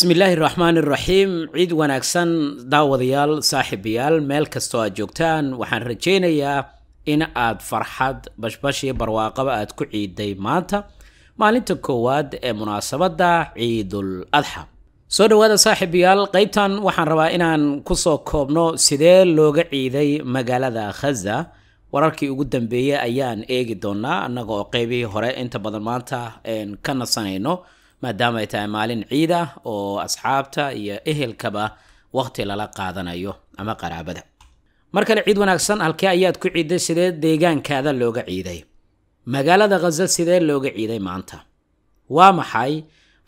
bismi illaahi raxmaan iraxiim ciid wanaagsan daawadayaal saaxiibayaal meel kastoo aad joogtaan waxaan rajaynayaa in aad farxad bashbashii barwaaqaba aad ku ciiday maanta maalinta koowaad ee munaasabadda ciidul adxa soo dhowaada saaxiibayaal qeybtan waxaan rabaa inaan ku soo koobno sidee looga ciiday magaalada khaza wararkii ugu dambeeyey ayaan eegi doonaa annaga oo qeybihii hore inta badan maanta ka nasanayno maadaama ay tahay maalin ciid ah oo asxaabta iyo ehelkaba waqti lala qaadanayo ama qaraabada mar kale ciid wanaagsan halkee ayaad ku ciiday sidee deegaankaada looga ciiday magaalada khaza sidee looga ciiday maanta waa maxay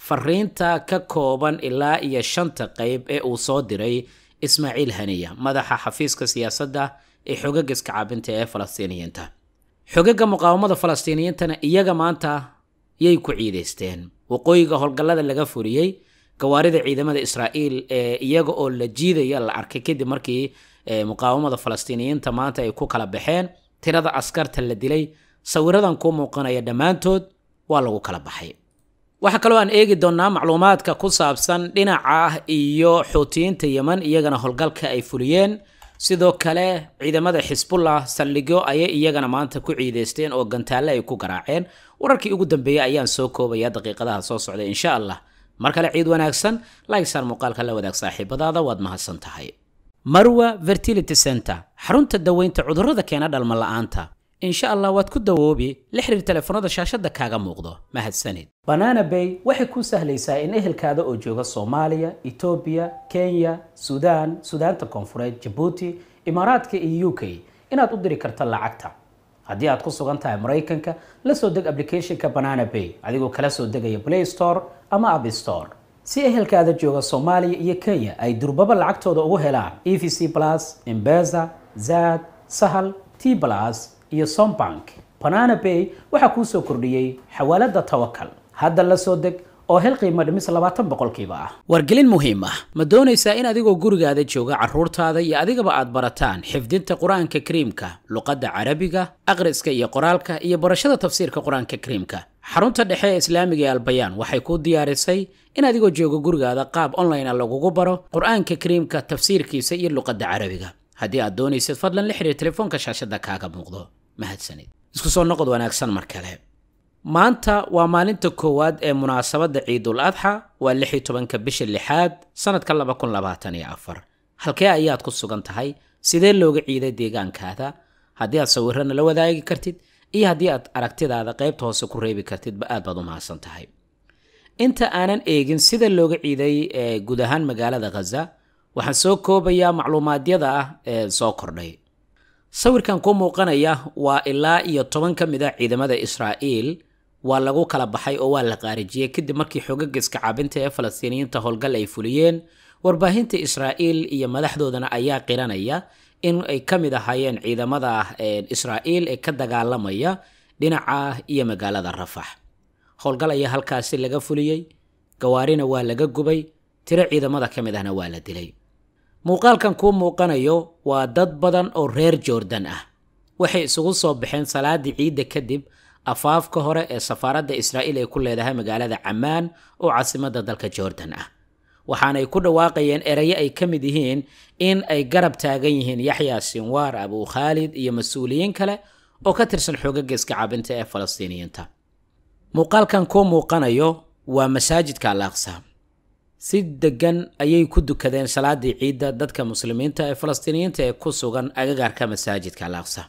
fariinta ka kooban ilaa iyo shanta qeyb ee uu soo diray ismaaciil haniya madaxa xafiiska siyaasadda ee xogaga iska caabinta ee falastiiniyiinta xogaga muqaawamada falastiiniyiintana iyaga maanta yay ku ciidaysteen waqooyiga howlgallada laga furiyey gawaarida ciidamada israa'iil iyaga oo la jiidaya la arkay kadib markii muqaawamada falastiiniyiinta maanta ay ku kala baxeen tirada askarta la dilay sawiradan kuu muuqanaya dhammaantood waa lagu kala baxay. Waxaa kaloo aan eegi doonaa macluumaadka ku saabsan dhinaca iyo xuutiyiinta yeman iyagana howlgalka ay fuliyeen. Sidoo kale ciidamada xisbullah saldhigyo ayay iyagana maanta ku ciidaysteen oo gantaalle ay ku garaaceen wararkii ugu dambeeyey ayaan soo koobaya daqiiqadaha soo socda insha allah. Mar kale ciid wanaagsan lagsaan muuqaalka la wadaag saaxiibadaada waad mahadsan tahay. Marwa fertility center xarunta daweynta cudurrada keena dhalma la'aanta. Insha allah waad ku dawoobi la xiriir telefoonada shaashadda kaaga muuqdo. Mahadsanid. Banana bay waxay kuu sahlaysaa in ehelkaada oo jooga soomaaliya etoobiya kenya suudaan suudaanta koonfureed jabuuti imaaraadka iyo u k inaad u diri karto lacagta haddii aad ku sugan tahay maraykanka la soo deg applicathonka banana bay adigoo kala soo degaya play store ama app store. Si ehelkaada jooga soomaaliya iyo kenya ay durbaba lacagtooda ugu helaan e v c plus imbeza zad sahal t plus iyo sombank. Banana bay waxaa kuu soo kordhiyey xawaalada tawakal. Hadda la soo deg oo hel qiimo dhimis labaatan boqolkiiba ah. Wargelin muhiim ah. Ma doonaysaa in adigoo gurigaada jooga carruurtaada iyo adigaba aad barataan xifdinta qur'aanka kariimka luqadda carabiga akhriska iyo qoraalka iyo barashada tafsiirka qur'aanka kariimka. Xarunta dhexe ee islaamiga ee albayaan waxay kuu diyaarisay in adigoo jooga gurigaada qaab online a lagugu baro qur'aanka kariimka tafsiirkiisa iyo luqadda carabiga. Haddii aad doonaysid fadlan la xiriir telefoonka shaashadda kaaga muuqdo. Mahadsanid. Isku soo noqod wanaagsan mar kale maanta waa maalinta koowaad ee munaasabadda ciidul adxa waa lix iyo tobanka bisha lixaad sanadka laba kun labaatan iyo afar. Halkee ayaad ku sugan tahay? Sidee looga ciiday deegaankaada? Haddii aad sawirana la wadaagi kartid iyo haddii aad aragtidaada qaybta hoose ku reebi kartidba aad baad u mahadsan tahay. Inta aanan eegin sida looga ciiday ee guud ahaan magaalada khaza waxaan soo koobayaa macluumaadyada ah ee soo kordhay. Sawirkan ku muuqanaya waa ilaa iyo toban mid a ciidamada israa'iil waa lagu kala baxay oo waa la qaarijiyey kadib markii xogaga iska caabinta ee falastiiniyiinta howlgal ay fuliyeen warbaahinta israa'iil iyo madaxdoodana ayaa qiranaya in ay ka mid ahaayeen ciidamada israa'iil ee ka dagaalamaya dhinaca iyo magaalada rafax howlgal ayaa halkaasi laga fuliyey gawaarina waa laga gubay tiro ciidamada ka mid ahna waa la dilay. Muuqaalkan kuu muuqanayo waa dad badan oo reer joordan ah. Waxay isugu soo baxeen salaadii ciidda kadib afaafka hore ee safaaradda israa'iil ay ku leedahay magaalada cammaan oo caasimadda dalka joordan ah. Waxaanay ku dhawaaqayeen erayo ay ka mid yihiin in ay garab taagan yihiin yaxya sinwaar abu khaalid iyo mas'uuliyiin kale oo ka tirsan xoogaga iska cabinta ee falastiiniyiinta. Muuqaalkan kuu muuqanayo waa masaajidka al aqsa si degan ayay ku dukadeen salaadii ciidda dadka muslimiinta ee falastiiniyiinta ee ku sugan agagaarka masaajidka al aqsa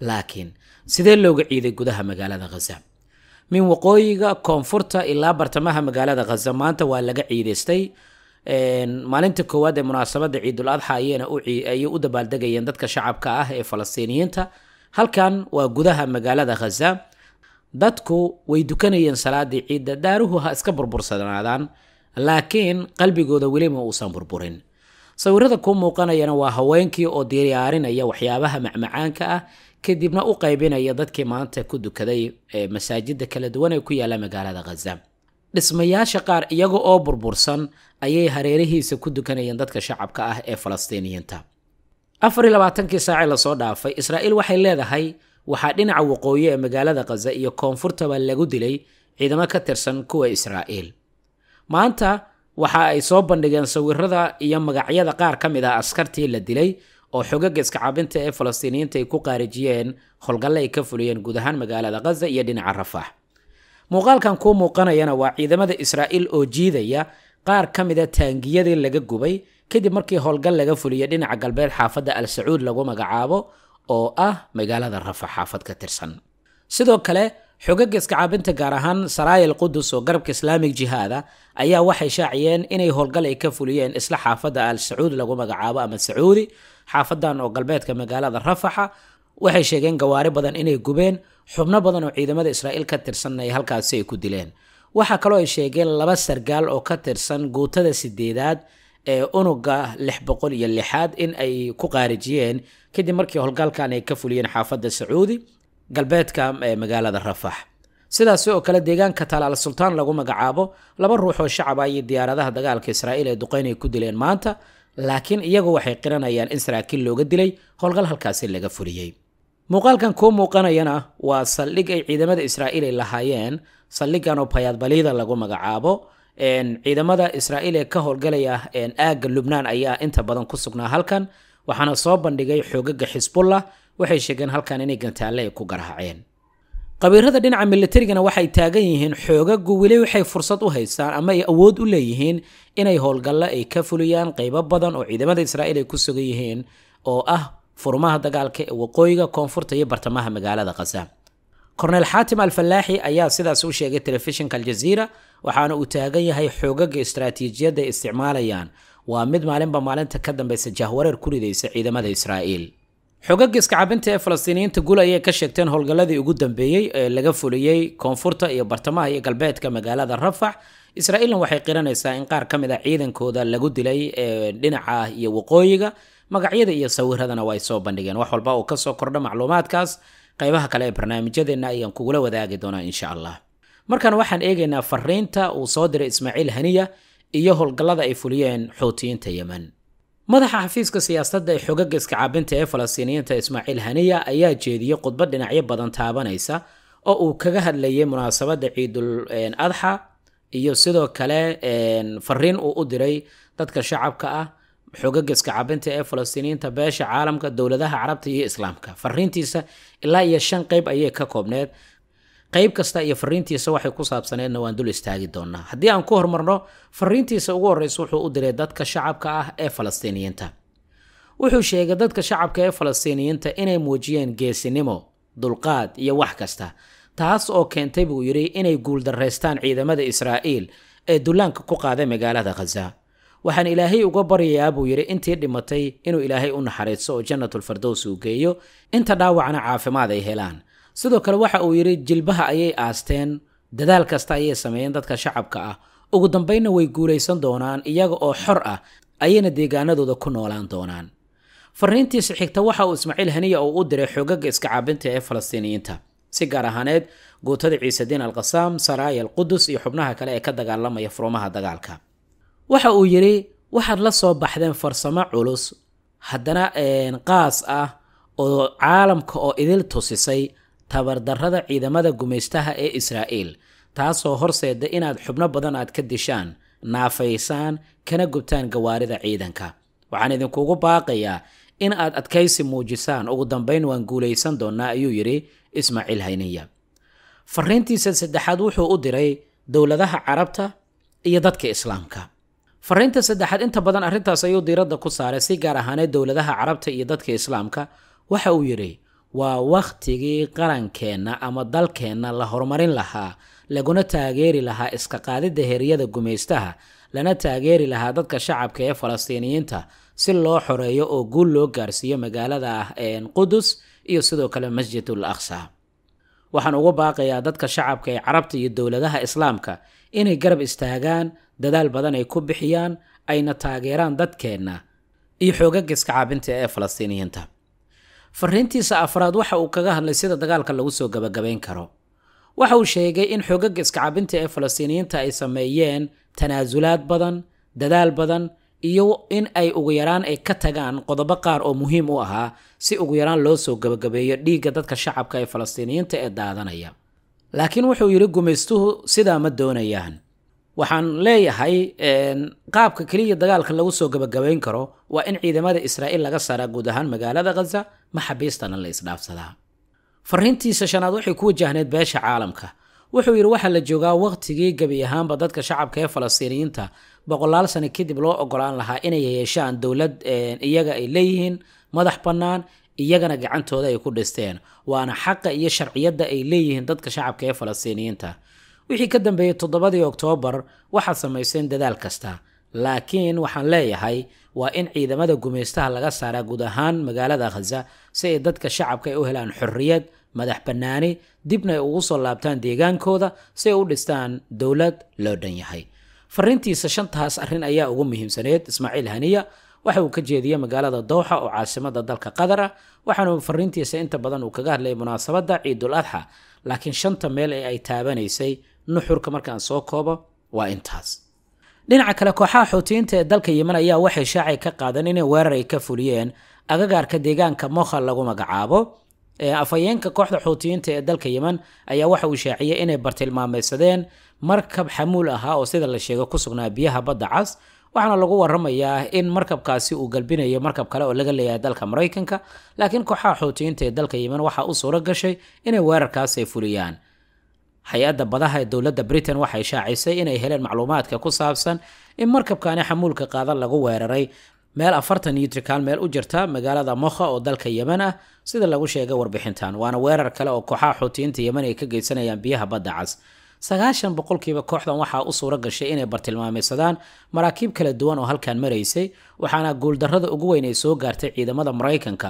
laakiin sidee looga ciiday gudaha magaalada khaza min waqooyiga koonfurta ilaa bartamaha magaalada khaza maanta waa laga ciidaystay maalinta koowaad ee munaasabadda ciidul adxa ayay u dabaaldegayeen dadka shacabka ah ee falastiiniyiinta. Halkan waa gudaha magaalada khaza dadku way dukanayeen salaadii ciidda daaruhu ha iska burbursanaadaan laakiin qalbigooda welima uusan burburin. Sawirada kuu muuqanayana waa haweenkii oo diyaarinaya waxyaabaha macmacaanka ah kadibna u qaybinaya dadkii maanta ku dukaday masaajida kala duwan ee ku yaalla magaalada khaza dhismayaasha qaar iyaga oo burbursan ayay hareerihiisa ku dukanayeen dadka shacabka ah ee falastiiniyiinta. Afar iyo labaatankii saacee la soo dhaafay israa'iil waxay leedahay waxaa dhinaca waqooyi ee magaalada khaza iyo koonfurtaba lagu dilay ciidamo ka tirsan kuwa israa'iil. Maanta waxa ay soo bandhigeen sawirada iyo magacyada qaar ka mid ah askartii la dilay oo xogaga iskacaabinta ee falastiiniyiinta ay ku qaarijiyeen howlgalle ay ka fuliyeen guud ahaan magaalada khaza iyo dhinaca rafax muuqaalkan kuu muuqanayana waa ciidamada israa'iil oo jiidaya qaar ka mida taangiyadii laga gubay kadib markii howlgal laga fuliyay dhinaca galbeed xaafadda al sacuud lagu magacaabo oo ah magaalada rafax xaafad ka tirsan. Sidoo kale xogaga iskacaabinta gaar ahaan saraayil qudus oo garabka islaamig jihaada ayaa waxay shaaciyeen inay howlgal ay ka fuliyeen isla xaafadda al sacuud lagu magacaabo ama sacuudi xaafadan oo galbeedka magaalada rafaxa. Waxay sheegeen gawaari badan inay gubeen xubno badan oo ciidamada israa'iil ka tirsan ay halkaasi ay ku dileen. Waxaa kaloo ay sheegeen laba sargaal oo ka tirsan guutada sideedaad ee unuga lix boqol iyo lixaad in ay ku qaarijiyeen kadib markii howlgaalkan ay ka fuliyeen xaafadda sacuudi galbeedka ee magaalada rafax. Sidaasi oo kale deegaanka talaal sultaan lagu magacaabo laba ruux oo shacab ah iyo diyaaradaha dagaalka israa'iil ee duqeyn ay ku dileen maanta laakiin iyagu waxay qiranayaan in saraakiil looga dilay howlgal halkaasi laga fuliyey. Muuqaalkan kuu muuqanayana waa saldhig ay ciidamada israa'iil ay lahaayeen saldhigan oo bayaadbaliida lagu magacaabo ciidamada israa'iil ee ka howlgalaya aagga lubnaan ayaa inta badan ku sugnaa halkan waxaana soo bandhigay xoogaga xisbullah waxay sheegeen halkan inay gantaalle ay ku garaaceen. Qabiirada dhinaca militarigana waxay taagan yihiin xoogagu weli waxay fursad u haystaan ama ay awood u leeyihiin inay howlgalle ay ka fuliyaan qaybo badan oo ciidamada israa'iil ay ku sugan yihiin oo ah furmaha dagaalka ee waqooyiga koonfurta iyo bartamaha magaalada khaza korneel xaatim alfallaaxi ayaa sidaas u sheegay telefishinka aljaziira waxaana uu taagan yahay xoogaga istaraatiijiyadda ay isticmaalayaan. Waa mid maalinba maalinta ka dambaysa jahwareer ku ridaysa ciidamada israa'iil xogaga iskacabinta ee falastiiniyiinta gul ayay ka sheegteen howlgalladii ugu dambeeyey ee laga fuliyey koonfurta iyo bartamaha iyo galbeedka magaalada rafax israa'iilna waxay qiranaysaa in qaar ka mid a ciidankooda lagu dilay dhinaca iyo waqooyiga. Magacyada iyo sawiradana waa soo bandhigeen. Wax walba oo ka soo kordha macluumaadkaas. Qaybaha kale ee barnaamijyadeenna ayaan kugula wadaagi doonaa insha allah. Markan waxaan eegaynaa fariinta uu soo diray ismaaciil haniya iyo howlgallada ay fuliyeen xuutiyiinta yemen madaxa xafiiska siyaasadda ee xogaga iskacaabinta ee falastiiniyiinta ismaaciil haniya ayaa jeediyey khudbad dhinacyo badan taabanaysa oo uu kaga hadlayay munaasabadda ciidul adxa iyo sidoo kale fariin uu u diray dadka shacabka ah xogaga iskacaabinta ee falastiiniyiinta beesha caalamka dowladaha carabta iyo islaamka. Fariintiisa ilaa iyo shan qeyb ayay ka koobneed qayb kasta iyo fariintiisa waxay ku saabsaneedna waan dul istaagi doonaa haddii aan ku hormarno fariintiisa ugu horreysa wuxuu u diray dadka shacabka ah ee falastiiniyiinta. Wuxuu sheegay dadka shacabka ee falastiiniyiinta inay muujiyeen geesinimo dulqaad iyo wax kasta taas oo keentay buu yidhi inay guuldaraystaan ciidamada israa'iil ee dullaanka ku qaaday magaalada khaza waxaan ilaahay uga baryayaa buu yidhi intii dhimatay inuu ilaahay u naxariisto oo jannatulfardows uu geeyo inta dhaawacna caafimaad ay helaan sidoo kale waxa uu yidhi jilbaha ayay aasteen dadaal kasta ayay sameeyeen dadka shacabka ah. Ugu dambaynna way guulaysan doonaan iyaga oo xor ah ayayna deegaanadooda ku noolaan doonaan. Fariintiisa xigta waxa uu ismaaciil haniya uu u diray xogaga iskacaabinta ee falastiiniyiinta si gaar ahaaneed guutada ciisediin alqasaam saraaya alqudus iyo xubnaha kale ee ka dagaalamaya furumaha dagaalka. Waxa uu yidhi waxaad la soo baxdeen farsamo culus. Haddana qaas ah oo caalamka oo idil tusisay tabardarrada ciidamada gumaystaha ee israa'iil taasoo horseeda inaad xubno badan aad ka dishaan naafaysaan kana gubtaan gawaarida ciidanka. Waxaan idinkugu baaqayaa in aad adkaysi muujisaan. Ugu dambayn waan guulaysan doonnaa ayuu yidhi ismaaciil hayniya. Fariintiisa saddexaad wuxuu u diray dowladaha carabta iyo dadka islaamka. Fariinta saddexaad inta badan arrintaas ayuu diiradda ku saaray si gaar ahaaneed dowladaha carabta iyo dadka islaamka. Waxa uu yidhi waa wakhtigii qarankeenna ama dalkeenna la horumarin lahaa laguna taageeri lahaa iska qaadidda heryada gumaystaha lana taageeri lahaa dadka shacabka ee falastiiniyiinta si loo xoreeyo oo guul loo gaarsiiyo magaalada ah qudus iyo sidoo kale masjidul aqsa. Waxaan ugu baaqayaa dadka shacabka ee carabta iyo dowladaha islaamka inay garab istaagaan dadaal badan ay ku bixiyaan ayna taageeraan dadkeenna iyo xoogaga iska caabinta ee falastiiniyiinta fariintiisa afraad waxa uu kaga hadlay sida dagaalka lagu soo gabagabayn karo. Waxa uu sheegay in xoogaga iskacabinta ee falastiiniyiinta ay sameeyeen tanaasulaad badan dadaal badan iyo in ay ugu yaraan ay ka tagaan qodobo qaar oo muhiim u ahaa si ugu yaraan loo soo gabagabeeyo dhiigga dadka shacabka ee falastiiniyiinta ee daadanaya. Laakiin wuxuu yidhi gumaystuhu sidaa ma doonayaan waxaan leeyahay qaabka keliya dagaalka lagu soo gabagabayn karo waa in ciidamada israa'iil laga saaraa guud ahaan magaalada khaza maxabiistana la isdhaafsadaa. Fariintiisa shanaad waxay ku wajahneed beesha caalamka. Wuxuu yidhi waxaa la joogaa waqtigii gebi ahaanba dadka shacabka ee falastiiniyiinta boqolaal sano kadib loo ogolaan lahaa inay yeeshaan dowlad iyaga ay leeyihiin madax bannaan iyagana gacantooda ay ku dhisteen. Waana xaqa iyo sharciyadda ay leeyihiin dadka shacabka ee falastiiniyiinta wixii ka dambeeyey toddobadii oktoobar waxaad samayseen dadaal kasta. Laakiin waxaan leeyahay waa in ciidamada gumaystaha laga saaraa guud ahaan magaalada khaza si ay dadka shacabka ay u helaan xorriyad madax bannaani dibna ay ugu soo laabtaan deegaankooda si ay u dhistaan dowlad loo dhan yahay. Fariintiisa shantaas arrin ayaa ugu muhiimsaneyd ismaaciil haniya waxa uu ka jeediyey magaalada dowxa oo caasimada dalka qatar ah waxaanu fariintiisa inta badan uu kaga hadlayay munaasabadda ciidul adxa laakiin shanta meel ee ay taabanaysay nuxurka markaan soo koobo waa intaas. Dhinaca kale kooxaha xuutiyiinta ee dalka yeman ayaa waxay shaacay ka qaadeen inay weerar ay ka fuliyeen agagaarka deegaanka mokha lagu magacaabo. Afhayeenka kooxda xuutiyiinta ee dalka yeman ayaa waxa uu shaaciyey inay bartilmaamaysadeen markab xamuul ahaa oo sida la sheego ku sugnaa biyaha badda cas waxaana lagu waramayaa in markabkaasi uu galbinayo markab kale oo laga leeyahay dalka maraykanka. Laakiin kooxaha xuutiyiinta ee dalka yeman waxaa u suuro gashay inay weerarkaas fuliyaan hay'adda badaha ee dowladda britain waxay shaacisay inay heleen macluumaadka ku saabsan in markabkaani xamuulka qaadan lagu weeraray. Meel afartan yutrikaal meel u jirta magaalada mokha oo dalka yeman ah sida lagu sheegay warbixintan waana weerar kale oo kooxaha xuutiyiinta yeman ay ka geysanayaan biyaha badda cas. Sagaashan boqolkiiba kooxdan waxaa u suuro gashay inay bartilmaamaysadaan maraakiib kala duwan oo halkan maraysay waxaana guuldarrada ugu weyn ay soo gaartay ciidamada maraykanka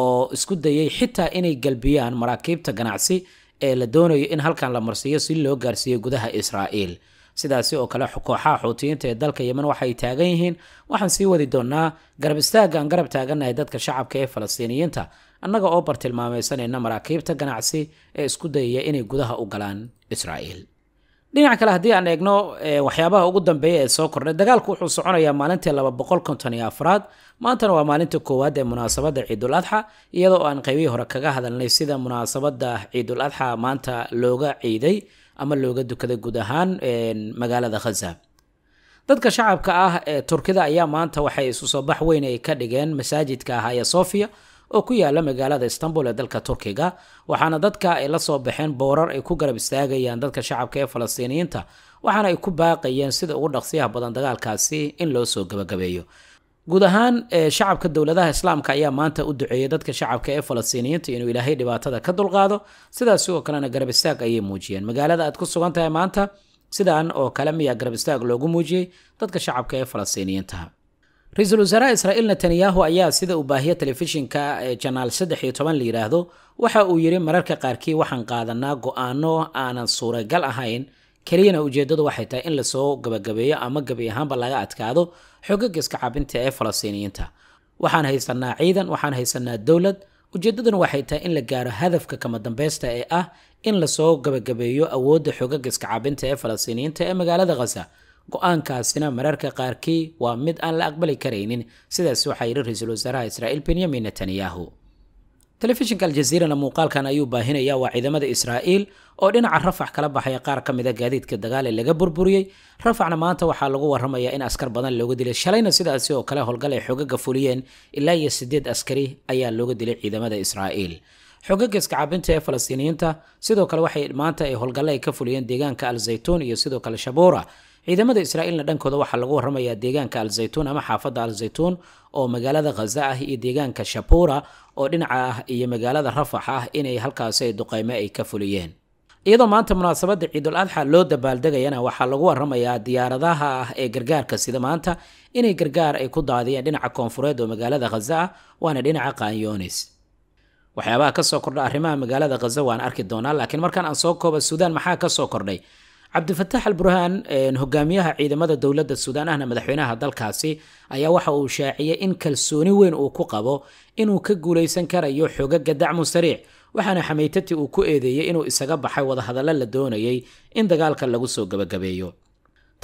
oo isku dayay xitaa inay galbiyaan maraakiibta ganacsi ee la doonayo in halkan la marsiiyo si loo gaarsiiyo gudaha israa'iil. Sidaasi oo kale kooxaha xuutiyiinta ee dalka yeman waxay taagan yihiin. Waxaan sii wadi doonaa garab istaagga aan garab taagannahay dadka shacabka ee falastiiniyiinta annaga oo bartilmaamaysanayna maraakiibta ganacsi ee isku dayaya inay gudaha u galaan israa'iil dhinaca kale haddii aan eegno waxyaabaha ugu dambeeya ee soo kordhay dagaalku wuxuu soconayaa maalintii laba boqol konton iyo afraad. Maantana waa maalinta koowaad ee munaasabadda ciidul adxa iyadoo aan qaybihii hore kaga hadalnay sida munaasabadda ciidul adxa maanta looga ciiday ama looga dukaday guud ahaan magaalada khaza dadka shacabka ah ee turkida ayaa maanta waxay isu soo bax weyn ay ka dhigeen masaajidka haya sofia oo ku yaalla magaalada istanbul ee dalka turkiga waxaana dadka ay la soo baxeen boorar ay ku garab istaagayaan dadka shacabka ee falastiiniyiinta waxaana ay ku baaqayeen sida ugu dhaqsiyaha badan dagaalkaasi in loo soo gabagabeeyo. Guud ahaan shacabka dowladaha islaamka ayaa maanta u duceeyay dadka shacabka ee falastiiniyiinta inuu ilaahay dhibaatada ka dulqaado sidaas oo kalena garab istaag ayay muujiyeen. Magaalada aad ku sugan tahay maanta sidan oo kale miyaa garab istaag loogu muujiyey dadka shacabka ee falastiiniyiinta ra'iisul wasaaraha israa'iil netanyahu ayaa sida uu baahiya telefishinka ee janaal saddex iyo toban la yidhaahdo waxa uu yidhi mararka qaarkii waxaan qaadanaa go'aano aanan suuragal ahayn. Keliyana ujeeddadu waxay tahay in la soo gabagabeeyo ama gebi ahaanba laga adkaado xogaga iska cabinta ee falastiiniyiinta. Waxaan haysanaa ciidan waxaan haysanaa dowlad. Ujeeddaduna waxay tahay in la gaaro hadafka kama dambeysta ee ah in la soo gabagabeeyo awoodda xogaga iska cabinta ee falastiiniyiinta ee magaalada khaza go'aankaasina mararka qaarkii waa mid aan la aqbali karaynin sidaas waxaa yidhi ra'iisul wasaaraha israa'iil benyamin netanyahu. Telefishinka aljaziirana muuqaalkan ayuu baahinaya waa ciidamada israa'iil oo dhinaca rafax kala baxaya qaar ka mida gaadiidka dagaal ee laga burburiyey. Rafaxna maanta waxaa lagu waramayaa in askar badan looga dilay. Shalayna sidaasi oo kale howlgal ay xogaga fuliyeen ilaa iyo sideed askari ayaa looga dilay ciidamada israa'iil. Xogaga iska cabinta ee falastiiniyiinta sidoo kale waxay maanta ay howlgalle ay ka fuliyeen deegaanka al iyo sidoo kale shabuura ciidamada israa'iilna dhankooda waxaa lagu waramayaa deegaanka al zaytuun ama xaafadda al zaytuun oo magaalada khaza ah iyo deegaanka shabuura oo dhinaca ah iyo magaalada rafax ah inay halkaasi ay duqeyme ay ka fuliyeen. Iyadoo maanta munaasabadda ciidul adxa loo dabaaldegayana waxaa lagu waramayaa diyaaradaha ah ee gargaarka sida maanta inay gargaar ay ku daadiyeen dhinaca koonfureed oo magaalada khaza ah waana dhinaca qaanyoonis waxyaabaha ka soo kordha arrimaha magaalada khaza waan arki doonaa laakiin markaan aan soo kooba suudaan maxaa ka soo kordhay cabdifatax al burhaan hogaamiyaha ciidamada dowladda suudaan ahna madaxweynaha dalkaasi ayaa waxa uu shaaciyey in kalsooni weyn uu ku qabo inuu ka guulaysan karayo xogaga dacmu sariic waxaana xameytati uu ku eedeeyey inuu isaga baxay wadahadallo la doonayay in dagaalka lagu soo gabagabeeyo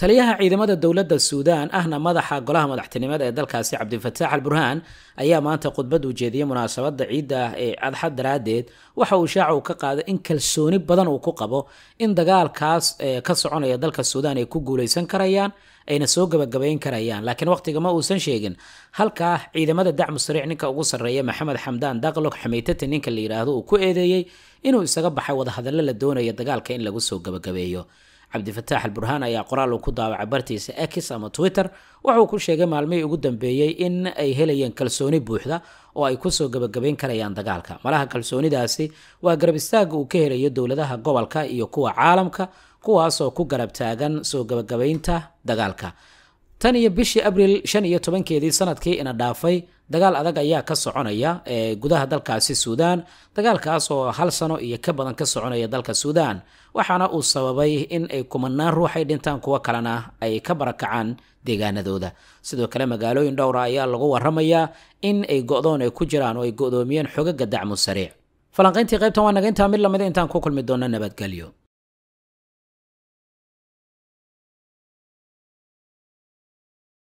taliyaha ciidamada dowladda suudaan ahna madaxa golaha madaxtinimada ee dalkaasi cabdifataax al burhaan ayaa maanta khudbad u jeediyey munaasabadda ciidda ee adxa daraaddeed. Waxa uu shaaca u ka qaaday in kalsooni badan uu ku qabo in dagaalkaas ka soconaya dalka suudaan ay ku guuleysan karayaan ayna soo gabagabayn karayaan. Laakiin waqtiga ma uusan sheegin. Halkaa ciidamada dacmu sariic ninka ugu sarreeya maxamed xamdaan daqlog xameytati ninka la yidhaahdo uu ku eedeeyey inuu isaga baxay wadahadallo la doonaya dagaalka in lagu soo gabagabeeyo cabdifataax al burhaan ayaa qoraal uu ku daawacay bartiisa x ama twitter wuxuu ku sheegay maalmihii ugu dambeeyey in ay helayeen kalsooni buuxda oo ay kusoo gabagabayn karayaan dagaalka malaha kalsoonidaasi waa garab istaaga uu ka helayo dowladaha gobolka iyo kuwa caalamka kuwaasoo ku garab taagan soo gabagabaynta dagaalka tan iyo bishii abril shan iyo tobankeedii sanadkii ina dhaafay dagaal adag ayaa ka soconaya ee gudaha dalkaasi suudaan. Dagaalkaas oo hal sano iyo ka badan ka soconaya dalka suudaan. Waxaana uu sababay in ay kumanaan ruux ay dhintaan kuwo kalena ay ka barakacaan deegaanadooda. Sidoo kale magaalooyin dhowra ayaa lagu waramayaa in ay go-doon ay ku jiraan oo ay go-doomiyeen xogaga dacmu sariic falanqayntii qaybtan waa naga intaa mid lamida intaan ku kulmi doona nabadgelyo